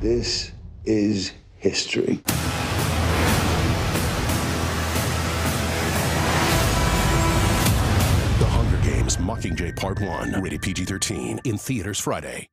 This is history. The Hunger Games Mockingjay Part 1, rated PG 13, in theaters Friday.